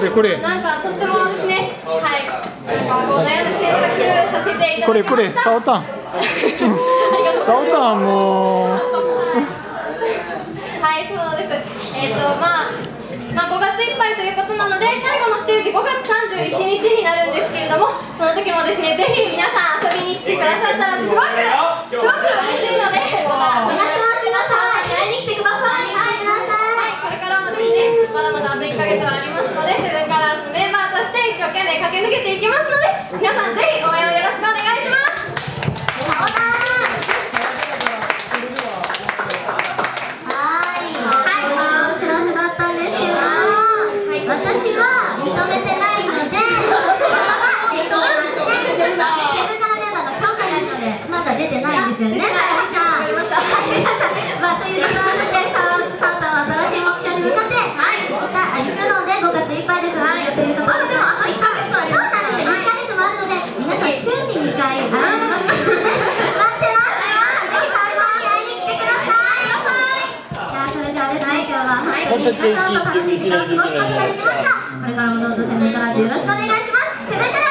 れこれなんかとってもですね、はい、悩んで選択させていただきました。これこれサオタンサオタンもうはい、そうです。えっ、と、まあ、まあ、5月いっぱいということなので、最後のステージ5月31日になるんですけれども、その時もですね、ぜひ皆さん遊びに来てくださったら、すごく、すごく嬉しいので、またお願いします。皆さん、会いに来てください。はい、ください。はい、これからもですね、まだまだあと1ヶ月はありますので、セブンカラーズのメンバーとして一生懸命駆け抜けていきますね、今日ははい、皆さんと楽しい時間を過ごすことができました。これからもどうぞよろしくお願いします。